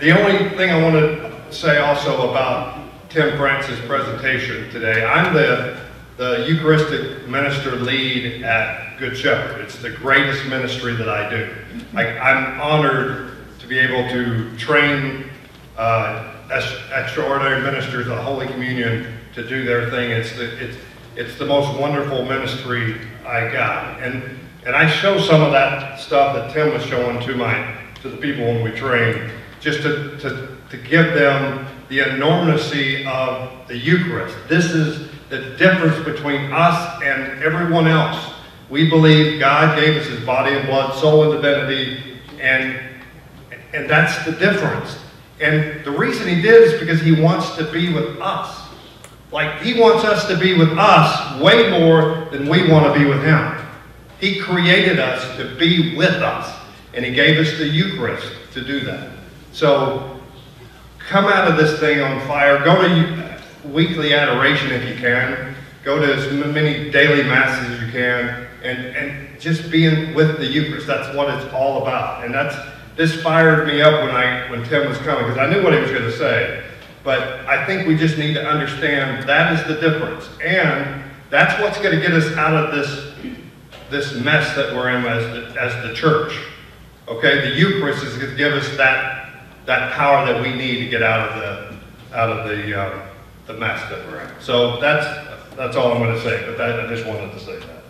The only thing I want to say also about Tim Francis' presentation today, I'm the, the Eucharistic minister lead at Good Shepherd. It's the greatest ministry that I do. I'm honored to be able to train uh, ex- extraordinary ministers of Holy Communion to do their thing. It's the, it's, it's the most wonderful ministry I got. And, and I show some of that stuff that Tim was showing to my, to the people when we train, just to, to, to give them the enormity of the Eucharist. This is the difference between us and everyone else. We believe God gave us his body and blood, soul and divinity, and, and that's the difference. And the reason he did is because he wants to be with us. Like he wants us to be with us way more than we want to be with him. He created us to be with us, and he gave us the Eucharist to do that. So come out of this thing on fire. Go to weekly adoration if you can. Go to as many daily masses as you can, and, and just being with the Eucharist. That's what it's all about. And that's this fired me up when I when Tim was coming because I knew what he was going to say. But I think we just need to understand that is the difference, and that's what's going to get us out of this this mess that we're in as the, as the church. Okay, the Eucharist is going to give us that that power that we need to get out of the out of the uh, the mess that we're in. So that's that's all I'm going to say. But that, I just wanted to say that.